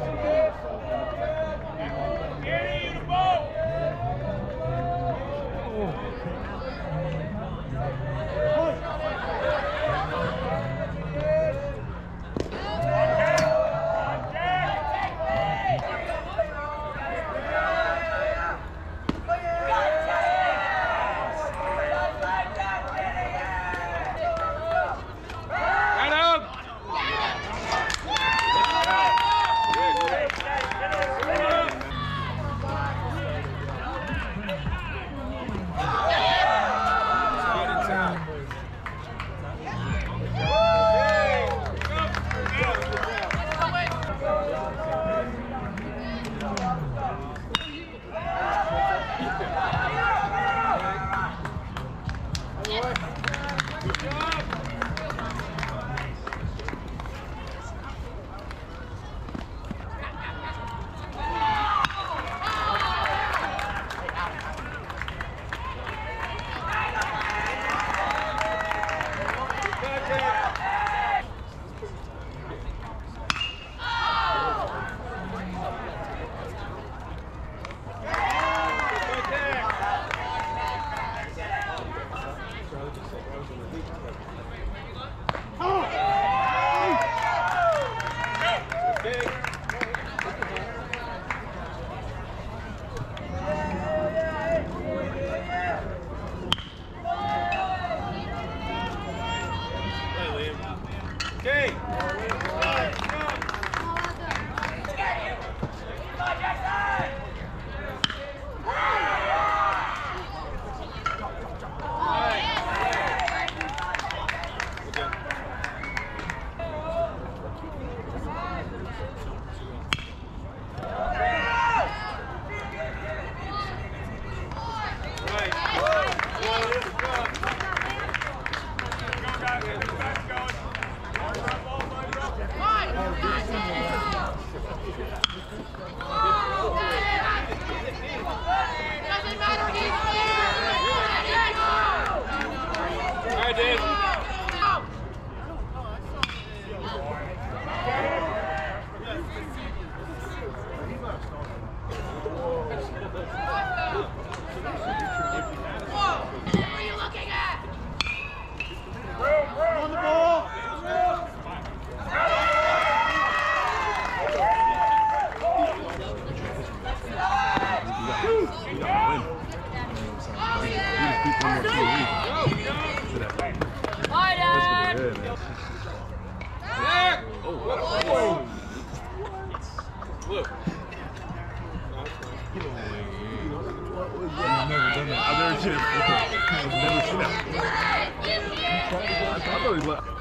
Washington. Look. I've never done that. I've never shit. I've never shit. I thought he left.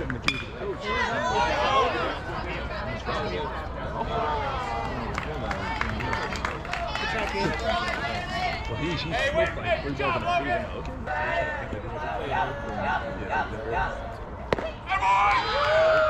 it in the key. Well, he's, he's hey, wait, like, hey, job, Logan! Come on!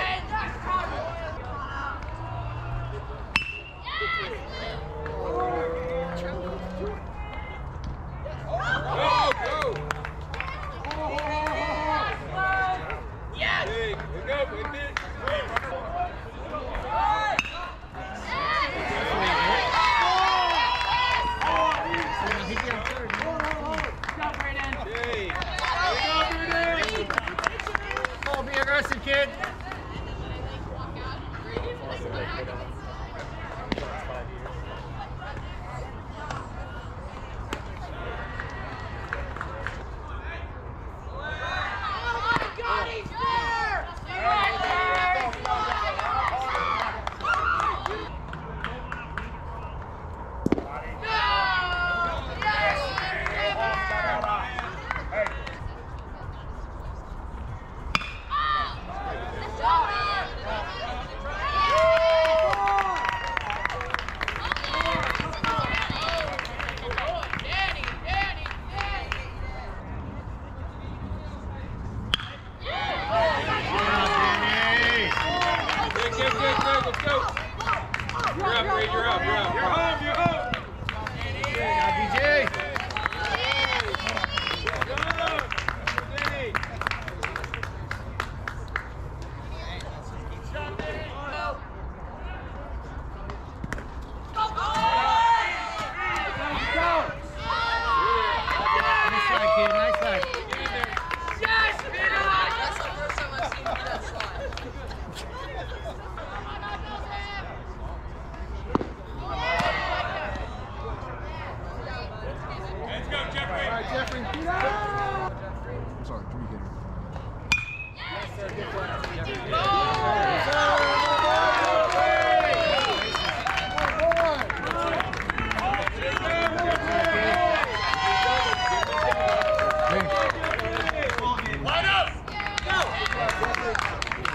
Obrigado.